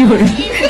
有人。